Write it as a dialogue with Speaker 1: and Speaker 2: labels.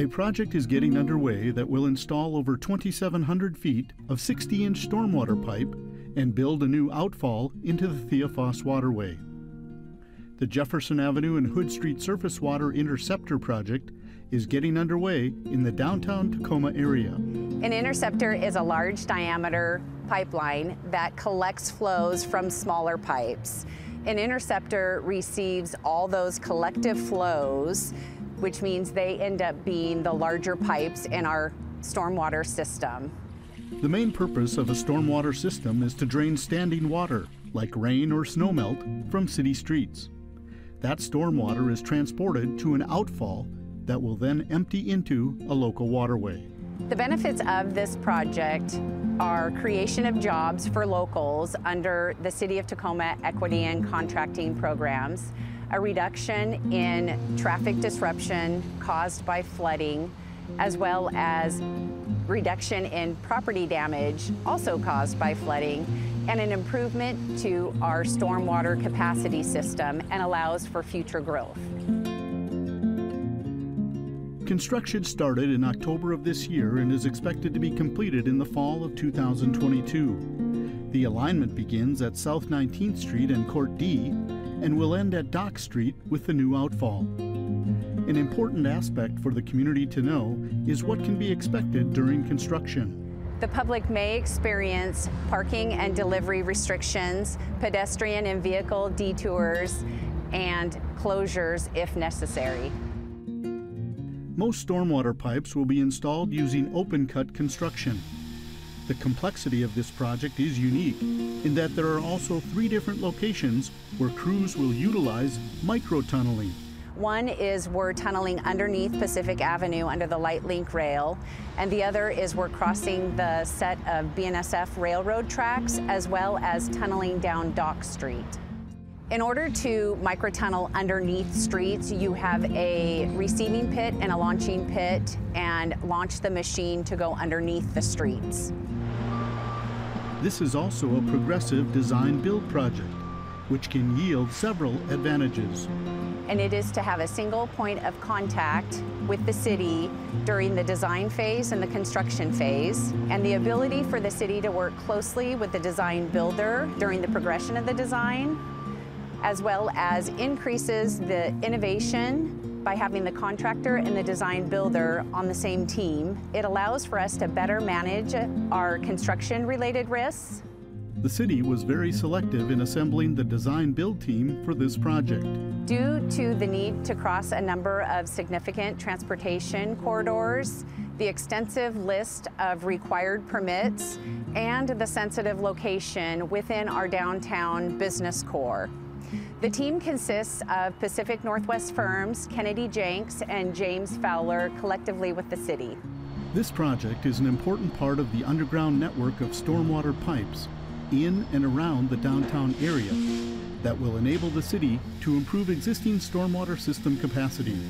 Speaker 1: A project is getting underway that will install over 2,700 feet of 60 inch stormwater pipe and build a new outfall into the Thea Foss waterway. The Jefferson Avenue and Hood Street Surface Water Interceptor project is getting underway in the downtown Tacoma area.
Speaker 2: An interceptor is a large diameter pipeline that collects flows from smaller pipes. An interceptor receives all those collective flows which means they end up being the larger pipes in our stormwater system.
Speaker 1: The main purpose of a stormwater system is to drain standing water, like rain or snowmelt, from city streets. That stormwater is transported to an outfall that will then empty into a local waterway.
Speaker 2: The benefits of this project are creation of jobs for locals under the City of Tacoma Equity and Contracting programs, a reduction in traffic disruption caused by flooding, as well as reduction in property damage also caused by flooding, and an improvement to our stormwater capacity system and allows for future growth.
Speaker 1: Construction started in October of this year and is expected to be completed in the fall of 2022. The alignment begins at South 19th Street and Court D and will end at Dock Street with the new outfall. An important aspect for the community to know is what can be expected during construction.
Speaker 2: The public may experience parking and delivery restrictions, pedestrian and vehicle detours, and closures if necessary.
Speaker 1: Most stormwater pipes will be installed using open cut construction. The complexity of this project is unique in that there are also three different locations where crews will utilize micro-tunneling.
Speaker 2: One is we're tunneling underneath Pacific Avenue under the Light Link rail, and the other is we're crossing the set of BNSF railroad tracks as well as tunneling down Dock Street. In order to microtunnel underneath streets, you have a receiving pit and a launching pit and launch the machine to go underneath the streets.
Speaker 1: This is also a progressive design build project, which can yield several advantages.
Speaker 2: And it is to have a single point of contact with the city during the design phase and the construction phase, and the ability for the city to work closely with the design builder during the progression of the design, as well as increases the innovation by having the contractor and the design builder on the same team. It allows for us to better manage our construction related risks.
Speaker 1: The city was very selective in assembling the design build team for this project.
Speaker 2: Due to the need to cross a number of significant transportation corridors, the extensive list of required permits, and the sensitive location within our downtown business core. The team consists of Pacific Northwest firms, Kennedy Jenks, and James Fowler, collectively with the city.
Speaker 1: This project is an important part of the underground network of stormwater pipes in and around the downtown area that will enable the city to improve existing stormwater system capacity